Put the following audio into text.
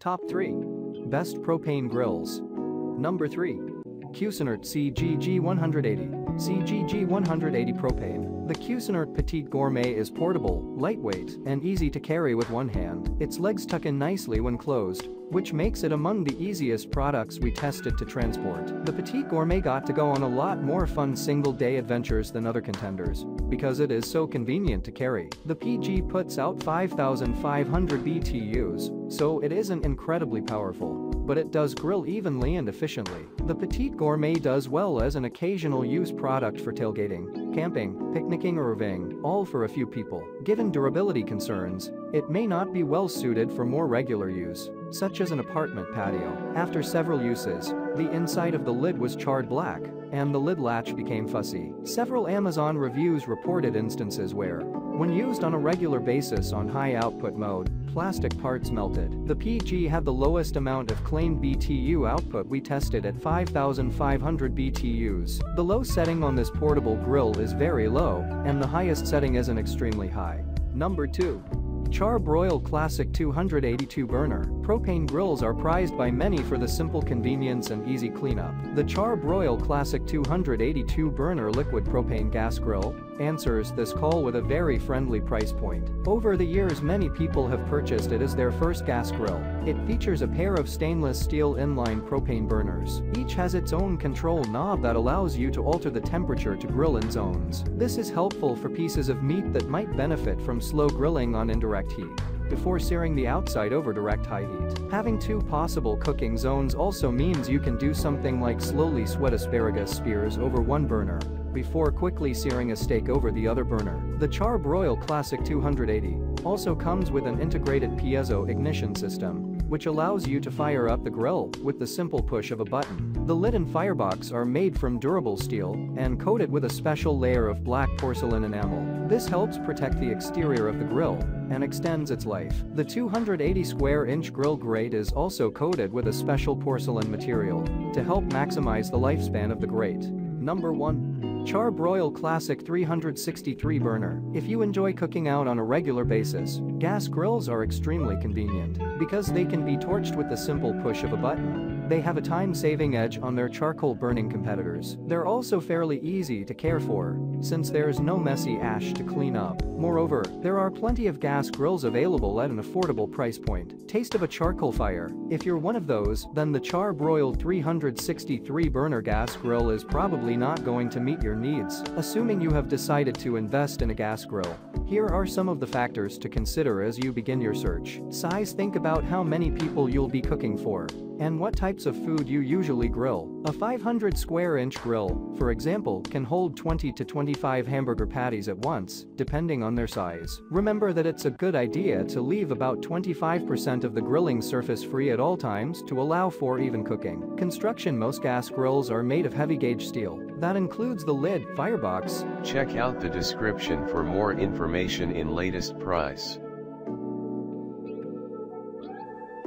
Top 3. Best propane grills. Number 3. Cuisinart CGG 180. CGG 180 Propane. The Cuisinart Petite Gourmet is portable, lightweight, and easy to carry with one hand. Its legs tuck in nicely when closed, which makes it among the easiest products we tested to transport. The Petite Gourmet got to go on a lot more fun single-day adventures than other contenders because it is so convenient to carry. The PG puts out 5,500 BTUs, so it isn't incredibly powerful but it does grill evenly and efficiently. The Petite Gourmet does well as an occasional use product for tailgating, camping, picnicking or RVing, all for a few people. Given durability concerns, it may not be well suited for more regular use, such as an apartment patio. After several uses, the inside of the lid was charred black, and the lid latch became fussy. Several Amazon reviews reported instances where, when used on a regular basis on high output mode, plastic parts melted. The PG had the lowest amount of claimed BTU output we tested at 5,500 BTUs. The low setting on this portable grill is very low, and the highest setting isn't extremely high. Number 2. Char-Broil Classic 282 burner. Propane grills are prized by many for the simple convenience and easy cleanup. The Char-Broil Classic 282 burner liquid propane gas grill answers this call with a very friendly price point. Over the years many people have purchased it as their first gas grill. It features a pair of stainless steel inline propane burners. Each has its own control knob that allows you to alter the temperature to grill in zones. This is helpful for pieces of meat that might benefit from slow grilling on indirect heat before searing the outside over direct high heat. Having two possible cooking zones also means you can do something like slowly sweat asparagus spears over one burner before quickly searing a steak over the other burner. The Char-Broil Classic 280 also comes with an integrated piezo ignition system which allows you to fire up the grill with the simple push of a button. The lid and firebox are made from durable steel and coated with a special layer of black porcelain enamel. This helps protect the exterior of the grill and extends its life. The 280 square inch grill grate is also coated with a special porcelain material to help maximize the lifespan of the grate. Number 1. Char-Broil Classic 363 Burner. If you enjoy cooking out on a regular basis, gas grills are extremely convenient because they can be torched with the simple push of a button. They have a time-saving edge on their charcoal burning competitors. They're also fairly easy to care for, since there's no messy ash to clean up. Moreover, there are plenty of gas grills available at an affordable price point. Taste of a charcoal fire. If you're one of those, then the Char-Broil 363 burner gas grill is probably not going to meet your needs, assuming you have decided to invest in a gas grill. Here are some of the factors to consider as you begin your search. Size Think about how many people you'll be cooking for and what types of food you usually grill. A 500 square inch grill, for example, can hold 20 to 25 hamburger patties at once, depending on their size. Remember that it's a good idea to leave about 25% of the grilling surface free at all times to allow for even cooking. Construction Most gas grills are made of heavy gauge steel. That includes the lid, firebox. Check out the description for more information in latest price.